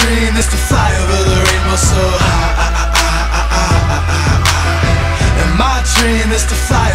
dream is to fly over the rainbow so high. And my dream is to fly